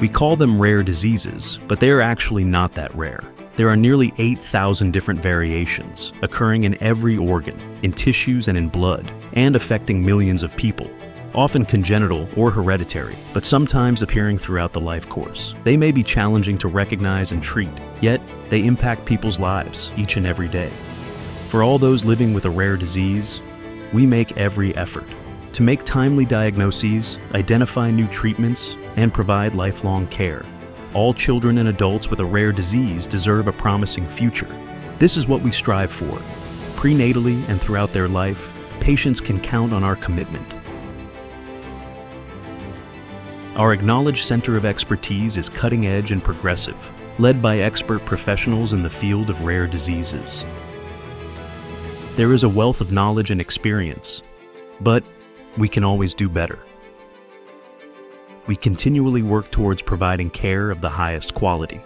We call them rare diseases, but they are actually not that rare. There are nearly 8,000 different variations occurring in every organ, in tissues and in blood, and affecting millions of people, often congenital or hereditary, but sometimes appearing throughout the life course. They may be challenging to recognize and treat, yet they impact people's lives each and every day. For all those living with a rare disease, we make every effort to make timely diagnoses, identify new treatments, and provide lifelong care. All children and adults with a rare disease deserve a promising future. This is what we strive for. Prenatally and throughout their life, patients can count on our commitment. Our acknowledged center of expertise is cutting edge and progressive, led by expert professionals in the field of rare diseases. There is a wealth of knowledge and experience, but we can always do better. We continually work towards providing care of the highest quality.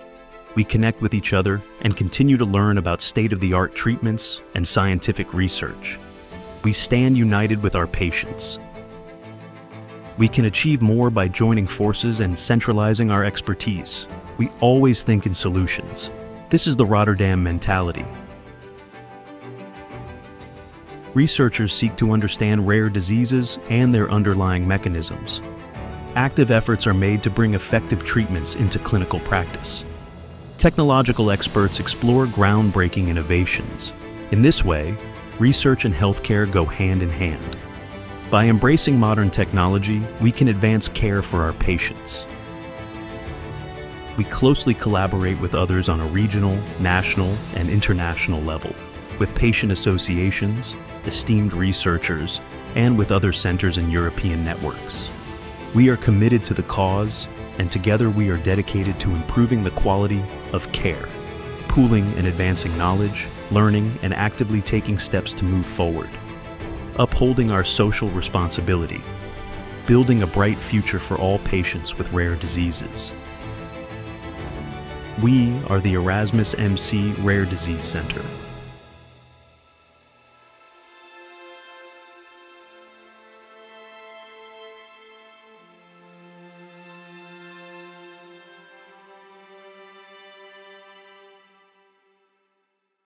We connect with each other and continue to learn about state-of-the-art treatments and scientific research. We stand united with our patients. We can achieve more by joining forces and centralizing our expertise. We always think in solutions. This is the Rotterdam mentality. Researchers seek to understand rare diseases and their underlying mechanisms active efforts are made to bring effective treatments into clinical practice. Technological experts explore groundbreaking innovations. In this way, research and healthcare go hand in hand. By embracing modern technology, we can advance care for our patients. We closely collaborate with others on a regional, national, and international level, with patient associations, esteemed researchers, and with other centers and European networks. We are committed to the cause, and together we are dedicated to improving the quality of care, pooling and advancing knowledge, learning, and actively taking steps to move forward, upholding our social responsibility, building a bright future for all patients with rare diseases. We are the Erasmus MC Rare Disease Center.